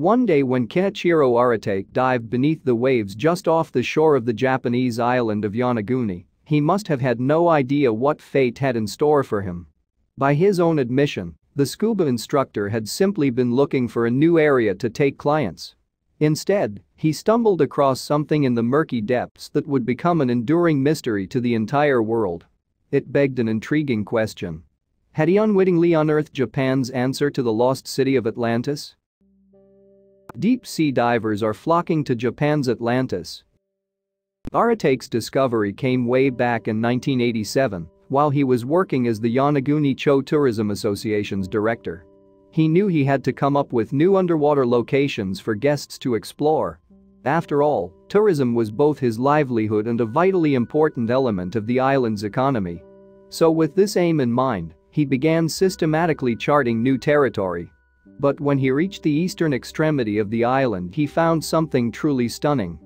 One day when Kihachiro Aratake dived beneath the waves just off the shore of the Japanese island of Yonaguni, he must have had no idea what fate had in store for him. By his own admission, the scuba instructor had simply been looking for a new area to take clients. Instead, he stumbled across something in the murky depths that would become an enduring mystery to the entire world. It begged an intriguing question. Had he unwittingly unearthed Japan's answer to the lost city of Atlantis? Deep sea divers are flocking to Japan's Atlantis. Aratake's discovery came way back in 1987 while he was working as the Yonaguni Cho Tourism Association's director. He knew he had to come up with new underwater locations for guests to explore. After all, tourism was both his livelihood and a vitally important element of the island's economy. So with this aim in mind, he began systematically charting new territory but when he reached the eastern extremity of the island he found something truly stunning.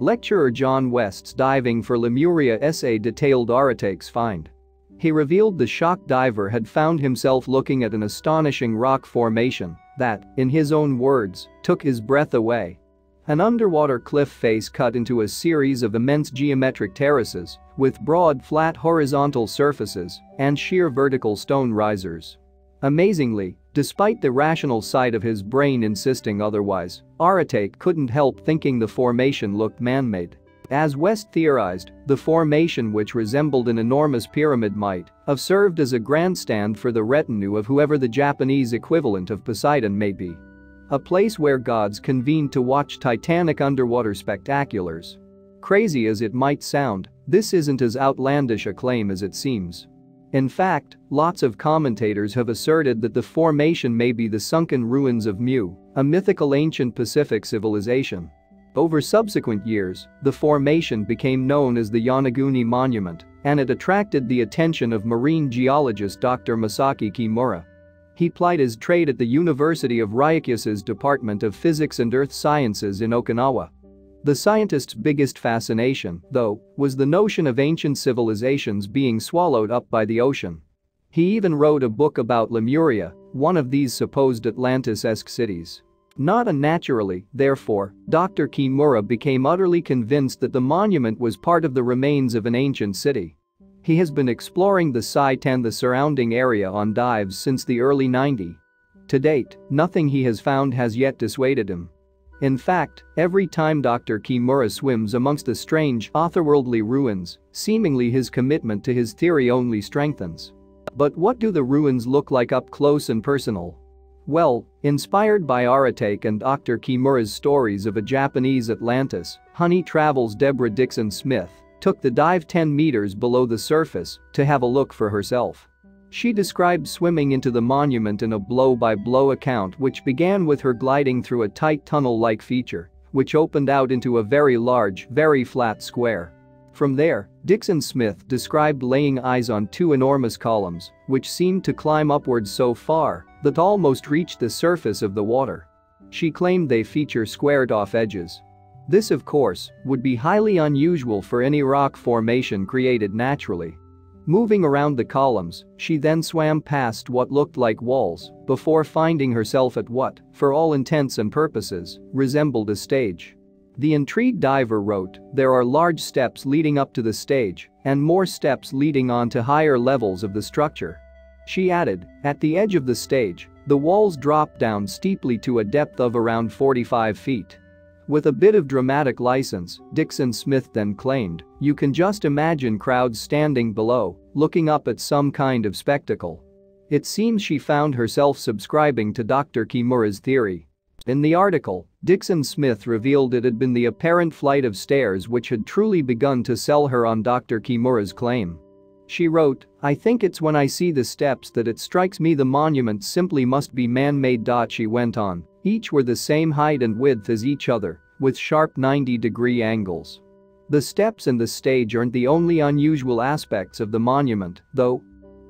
Lecturer John West's Diving for Lemuria essay detailed Aratake's find. He revealed the shock diver had found himself looking at an astonishing rock formation that, in his own words, took his breath away. An underwater cliff face cut into a series of immense geometric terraces with broad flat horizontal surfaces and sheer vertical stone risers. Amazingly, Despite the rational side of his brain insisting otherwise, Aratake couldn't help thinking the formation looked man-made. As West theorized, the formation which resembled an enormous pyramid might have served as a grandstand for the retinue of whoever the Japanese equivalent of Poseidon may be. A place where gods convened to watch titanic underwater spectaculars. Crazy as it might sound, this isn't as outlandish a claim as it seems. In fact, lots of commentators have asserted that the formation may be the sunken ruins of Mu, a mythical ancient Pacific civilization. Over subsequent years, the formation became known as the Yonaguni Monument, and it attracted the attention of marine geologist Dr. Masaki Kimura. He plied his trade at the University of Ryukyu's Department of Physics and Earth Sciences in Okinawa. The scientist's biggest fascination, though, was the notion of ancient civilizations being swallowed up by the ocean. He even wrote a book about Lemuria, one of these supposed Atlantis-esque cities. Not unnaturally, therefore, Dr. Kimura became utterly convinced that the monument was part of the remains of an ancient city. He has been exploring the site and the surrounding area on dives since the early 90s. To date, nothing he has found has yet dissuaded him. In fact, every time Dr. Kimura swims amongst the strange, otherworldly ruins, seemingly his commitment to his theory only strengthens. But what do the ruins look like up close and personal? Well, inspired by Aratake and Dr. Kimura's stories of a Japanese Atlantis, Honey Travel's Deborah Dixon Smith took the dive 10 meters below the surface to have a look for herself. She described swimming into the monument in a blow-by-blow -blow account which began with her gliding through a tight tunnel-like feature, which opened out into a very large, very flat square. From there, Dixon Smith described laying eyes on two enormous columns, which seemed to climb upwards so far that almost reached the surface of the water. She claimed they feature squared-off edges. This of course, would be highly unusual for any rock formation created naturally. Moving around the columns, she then swam past what looked like walls before finding herself at what, for all intents and purposes, resembled a stage. The intrigued diver wrote, there are large steps leading up to the stage and more steps leading on to higher levels of the structure. She added, at the edge of the stage, the walls drop down steeply to a depth of around 45 feet. With a bit of dramatic license, Dixon Smith then claimed, you can just imagine crowds standing below, looking up at some kind of spectacle. It seems she found herself subscribing to Dr. Kimura's theory. In the article, Dixon Smith revealed it had been the apparent flight of stairs which had truly begun to sell her on Dr. Kimura's claim. She wrote, I think it's when I see the steps that it strikes me the monument simply must be man-made. She went on, each were the same height and width as each other, with sharp 90-degree angles. The steps and the stage aren't the only unusual aspects of the monument, though.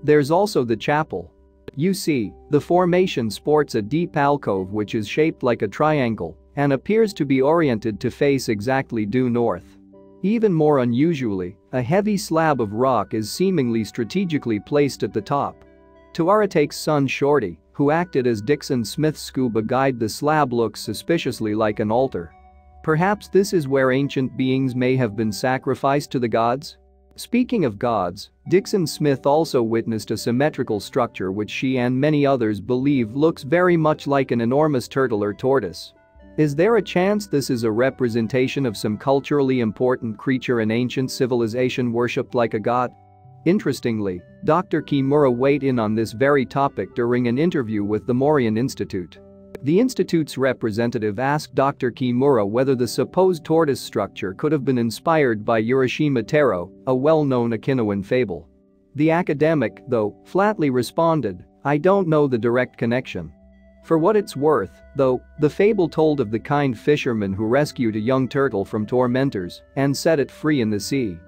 There's also the chapel. You see, the formation sports a deep alcove which is shaped like a triangle and appears to be oriented to face exactly due north. Even more unusually, a heavy slab of rock is seemingly strategically placed at the top. To Aratake's son Shorty, who acted as Dixon Smith's scuba guide the slab looks suspiciously like an altar. Perhaps this is where ancient beings may have been sacrificed to the gods? Speaking of gods, Dixon Smith also witnessed a symmetrical structure which she and many others believe looks very much like an enormous turtle or tortoise. Is there a chance this is a representation of some culturally important creature an ancient civilization worshipped like a god? Interestingly, Dr. Kimura weighed in on this very topic during an interview with the Morien Institute. The institute's representative asked Dr. Kimura whether the supposed tortoise structure could have been inspired by Urashima Taro, a well-known Okinawan fable. The academic, though, flatly responded, I don't know the direct connection. For what it's worth, though, the fable told of the kind fisherman who rescued a young turtle from tormentors and set it free in the sea.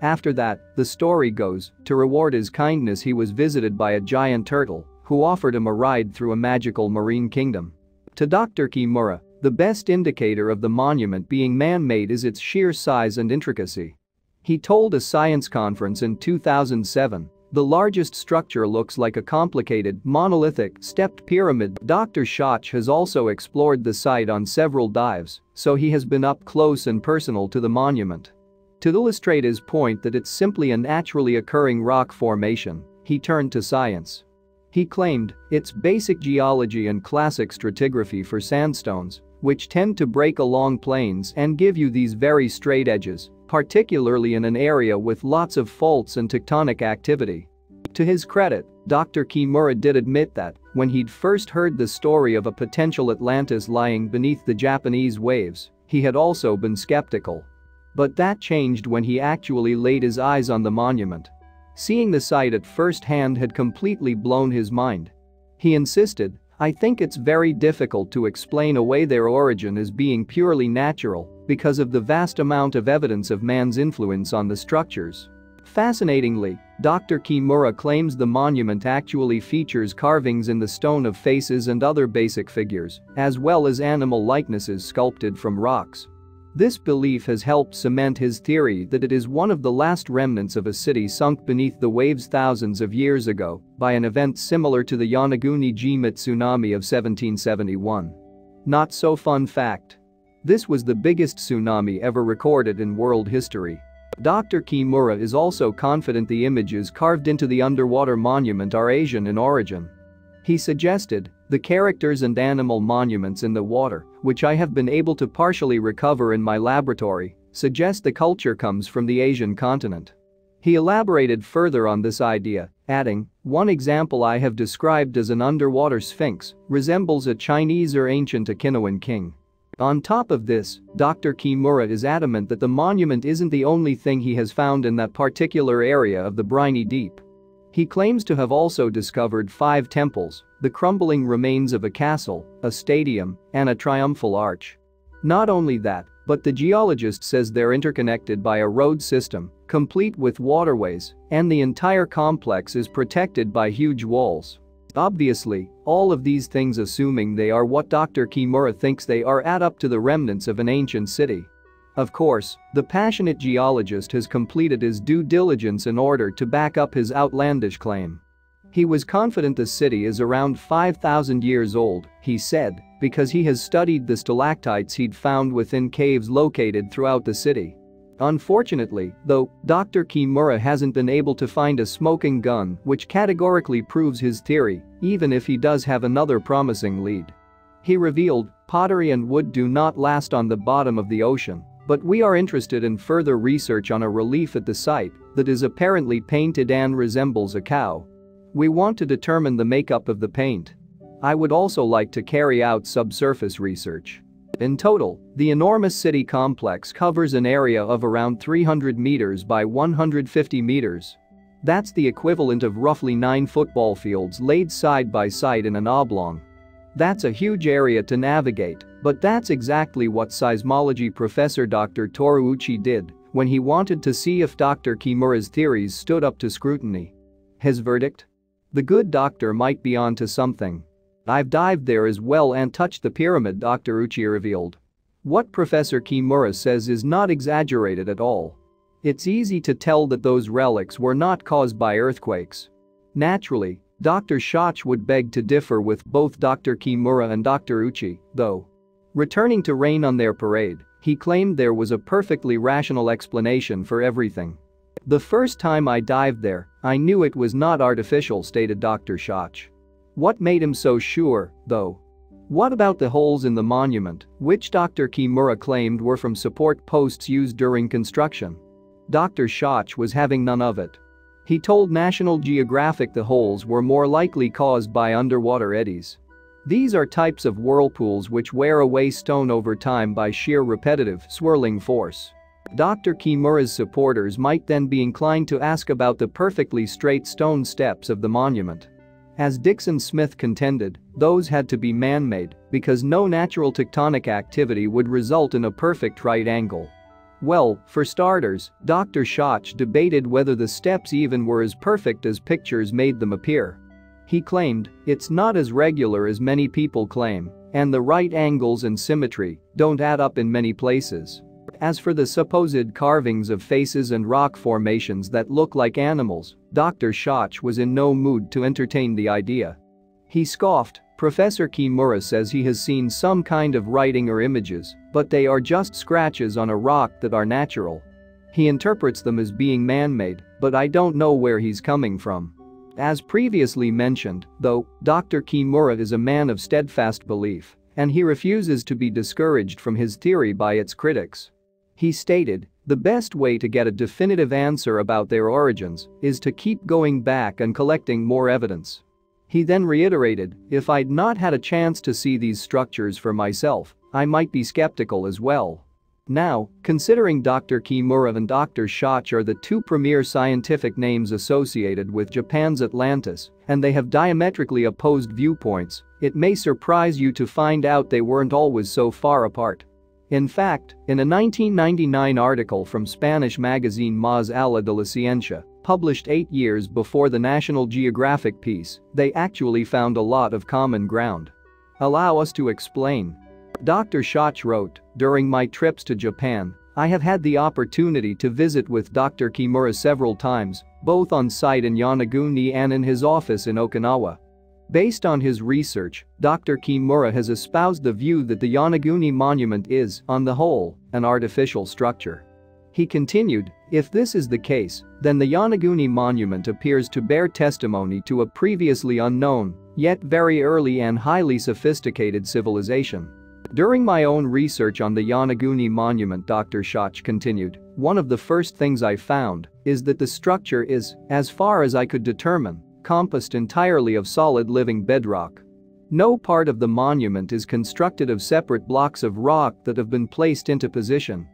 After that, the story goes, to reward his kindness he was visited by a giant turtle who offered him a ride through a magical marine kingdom. To Dr. Kimura, the best indicator of the monument being man-made is its sheer size and intricacy. He told a science conference in 2007 the largest structure looks like a complicated, monolithic, stepped pyramid. Dr. Schoch has also explored the site on several dives, so he has been up close and personal to the monument. To illustrate his point that it's simply a naturally occurring rock formation, he turned to science. He claimed, it's basic geology and classic stratigraphy for sandstones, which tend to break along planes and give you these very straight edges, particularly in an area with lots of faults and tectonic activity. To his credit, Dr. Kimura did admit that, when he'd first heard the story of a potential Atlantis lying beneath the Japanese waves, he had also been skeptical. But that changed when he actually laid his eyes on the monument. Seeing the site at first hand had completely blown his mind. He insisted, I think it's very difficult to explain away their origin as being purely natural because of the vast amount of evidence of man's influence on the structures. Fascinatingly, Dr. Kimura claims the monument actually features carvings in the stone of faces and other basic figures, as well as animal likenesses sculpted from rocks. This belief has helped cement his theory that it is one of the last remnants of a city sunk beneath the waves thousands of years ago by an event similar to the Yonaguni-jima tsunami of 1771. Not so fun fact. This was the biggest tsunami ever recorded in world history. Dr. Kimura is also confident the images carved into the underwater monument are Asian in origin. He suggested the characters and animal monuments in the water, which I have been able to partially recover in my laboratory, suggest the culture comes from the Asian continent. He elaborated further on this idea, adding, one example I have described as an underwater sphinx resembles a Chinese or ancient Okinawan king. On top of this, Dr. Kimura is adamant that the monument isn't the only thing he has found in that particular area of the briny deep. He claims to have also discovered five temples, the crumbling remains of a castle, a stadium, and a triumphal arch. Not only that, but the geologist says they're interconnected by a road system, complete with waterways, and the entire complex is protected by huge walls. Obviously, all of these things assuming they are what Dr. Kimura thinks they are add up to the remnants of an ancient city. Of course, the passionate geologist has completed his due diligence in order to back up his outlandish claim. He was confident the city is around 5,000 years old, he said, because he has studied the stalactites he'd found within caves located throughout the city. Unfortunately, though, Dr. Kimura hasn't been able to find a smoking gun which categorically proves his theory, even if he does have another promising lead. He revealed, pottery and wood do not last on the bottom of the ocean, but we are interested in further research on a relief at the site that is apparently painted and resembles a cow. We want to determine the makeup of the paint. I would also like to carry out subsurface research. In total, the enormous city complex covers an area of around 300 meters by 150 meters. That's the equivalent of roughly 9 football fields laid side by side in an oblong. That's a huge area to navigate, but that's exactly what seismology professor Dr. Toru Uchi did when he wanted to see if Dr. Kimura's theories stood up to scrutiny. His verdict? The good doctor might be onto something. I've dived there as well and touched the pyramid Dr. Uchi revealed. What Professor Kimura says is not exaggerated at all. It's easy to tell that those relics were not caused by earthquakes. Naturally, Dr. Schoch would beg to differ with both Dr. Kimura and Dr. Uchi, though. Returning to rain on their parade, he claimed there was a perfectly rational explanation for everything. The first time I dived there, I knew it was not artificial stated Dr. Schoch. What made him so sure, though? What about the holes in the monument, which Dr. Kimura claimed were from support posts used during construction? Dr. Schoch was having none of it. He told National Geographic the holes were more likely caused by underwater eddies. These are types of whirlpools which wear away stone over time by sheer repetitive, swirling force. Dr. Kimura's supporters might then be inclined to ask about the perfectly straight stone steps of the monument. As Dixon Smith contended, those had to be man-made because no natural tectonic activity would result in a perfect right angle. Well, for starters, Dr. Schoch debated whether the steps even were as perfect as pictures made them appear. He claimed, it's not as regular as many people claim, and the right angles and symmetry don't add up in many places. As for the supposed carvings of faces and rock formations that look like animals, Dr. Schoch was in no mood to entertain the idea. He scoffed, Professor Kimura says he has seen some kind of writing or images, but they are just scratches on a rock that are natural. He interprets them as being man-made, but I don't know where he's coming from. As previously mentioned, though, Dr. Kimura is a man of steadfast belief, and he refuses to be discouraged from his theory by its critics. He stated, the best way to get a definitive answer about their origins is to keep going back and collecting more evidence. He then reiterated, if I'd not had a chance to see these structures for myself, I might be skeptical as well. Now, considering Dr. Kimura and Dr. Schoch are the two premier scientific names associated with Japan's Atlantis, and they have diametrically opposed viewpoints, it may surprise you to find out they weren't always so far apart. In fact, in a 1999 article from Spanish magazine Más Allá de la Ciencia, published eight years before the National Geographic piece, they actually found a lot of common ground. Allow us to explain. Dr. Schoch wrote, during my trips to Japan, I have had the opportunity to visit with Dr. Kimura several times, both on site in Yonaguni and in his office in Okinawa. Based on his research, Dr. Kimura has espoused the view that the Yonaguni monument is, on the whole, an artificial structure. He continued, if this is the case, then the Yonaguni monument appears to bear testimony to a previously unknown, yet very early and highly sophisticated civilization. During my own research on the Yonaguni monument Dr. Schoch continued, one of the first things I found is that the structure is, as far as I could determine, composed entirely of solid living bedrock. No part of the monument is constructed of separate blocks of rock that have been placed into position.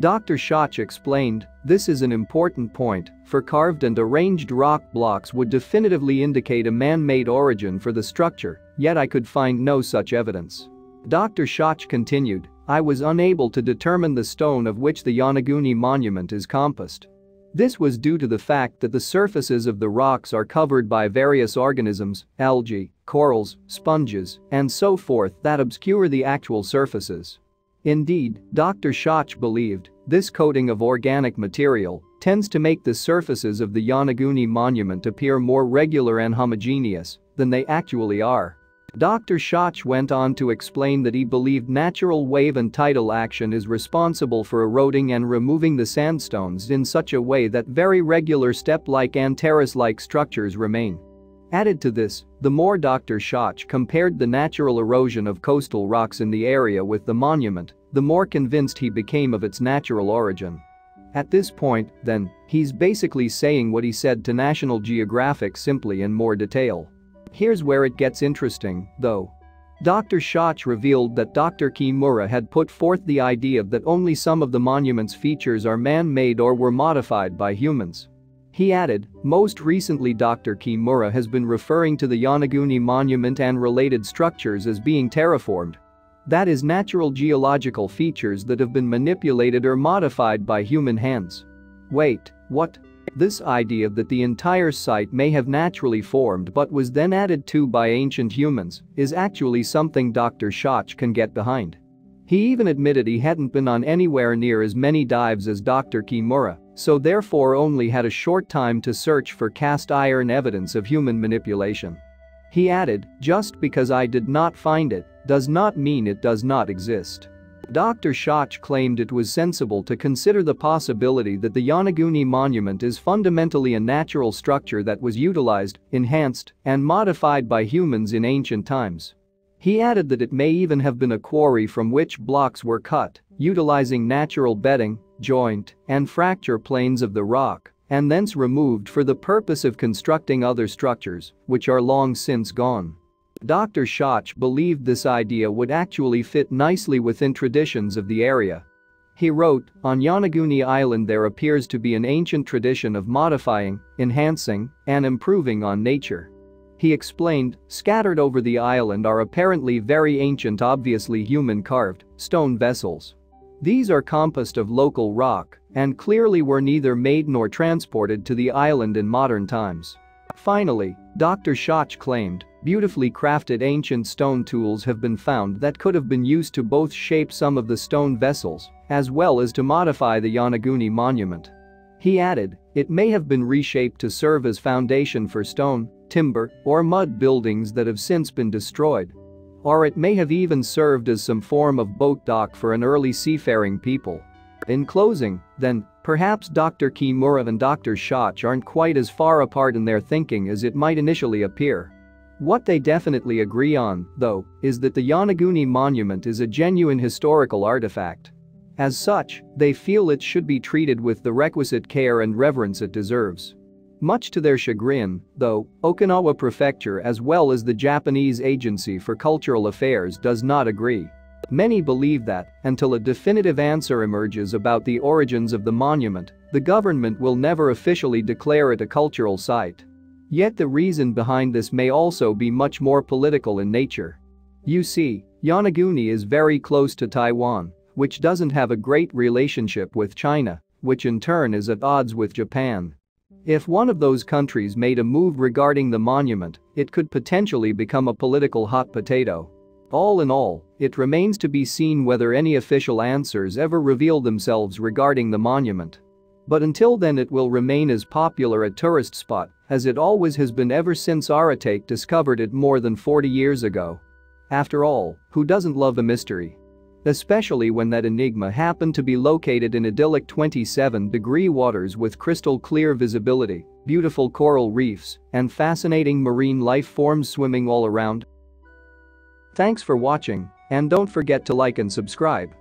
Dr. Schoch explained, this is an important point, for carved and arranged rock blocks would definitively indicate a man-made origin for the structure, yet I could find no such evidence. Dr. Schoch continued, I was unable to determine the stone of which the Yonaguni monument is composed. This was due to the fact that the surfaces of the rocks are covered by various organisms, algae, corals, sponges, and so forth that obscure the actual surfaces. Indeed, Dr. Schoch believed this coating of organic material tends to make the surfaces of the Yonaguni monument appear more regular and homogeneous than they actually are. Dr. Schoch went on to explain that he believed natural wave and tidal action is responsible for eroding and removing the sandstones in such a way that very regular step-like and terrace-like structures remain. Added to this, the more Dr. Schoch compared the natural erosion of coastal rocks in the area with the monument, the more convinced he became of its natural origin. At this point, then, he's basically saying what he said to National Geographic simply in more detail. Here's where it gets interesting, though. Dr. Schoch revealed that Dr. Kimura had put forth the idea that only some of the monument's features are man-made or were modified by humans. He added, most recently Dr. Kimura has been referring to the Yonaguni monument and related structures as being terraformed. That is natural geological features that have been manipulated or modified by human hands. Wait, what? This idea that the entire site may have naturally formed but was then added to by ancient humans is actually something Dr. Schoch can get behind. He even admitted he hadn't been on anywhere near as many dives as Dr. Kimura, so therefore only had a short time to search for cast iron evidence of human manipulation. He added, just because I did not find it does not mean it does not exist. Dr. Schoch claimed it was sensible to consider the possibility that the Yonaguni monument is fundamentally a natural structure that was utilized, enhanced, and modified by humans in ancient times. He added that it may even have been a quarry from which blocks were cut, utilizing natural bedding, joint, and fracture planes of the rock, and thence removed for the purpose of constructing other structures, which are long since gone. Dr. Schoch believed this idea would actually fit nicely within traditions of the area. He wrote, on Yonaguni Island there appears to be an ancient tradition of modifying, enhancing, and improving on nature. He explained, scattered over the island are apparently very ancient obviously human-carved, stone vessels. These are composed of local rock and clearly were neither made nor transported to the island in modern times. Finally, Dr. Schoch claimed, beautifully crafted ancient stone tools have been found that could have been used to both shape some of the stone vessels as well as to modify the Yonaguni monument. He added, it may have been reshaped to serve as foundation for stone, timber, or mud buildings that have since been destroyed. Or it may have even served as some form of boat dock for an early seafaring people. In closing, then, perhaps Dr. Kimura and Dr. Schoch aren't quite as far apart in their thinking as it might initially appear. What they definitely agree on, though, is that the Yonaguni monument is a genuine historical artifact. As such, they feel it should be treated with the requisite care and reverence it deserves. Much to their chagrin, though, Okinawa Prefecture as well as the Japanese Agency for Cultural Affairs does not agree. Many believe that, until a definitive answer emerges about the origins of the monument, the government will never officially declare it a cultural site. Yet the reason behind this may also be much more political in nature. You see, Yonaguni is very close to Taiwan, which doesn't have a great relationship with China, which in turn is at odds with Japan. If one of those countries made a move regarding the monument, it could potentially become a political hot potato. All in all, it remains to be seen whether any official answers ever reveal themselves regarding the monument. But until then it will remain as popular a tourist spot as it always has been ever since Aratake discovered it more than 40 years ago. After all, who doesn't love a mystery? Especially when that enigma happened to be located in idyllic 27-degree waters with crystal clear visibility, beautiful coral reefs, and fascinating marine life forms swimming all around. Thanks for watching, and don't forget to like and subscribe.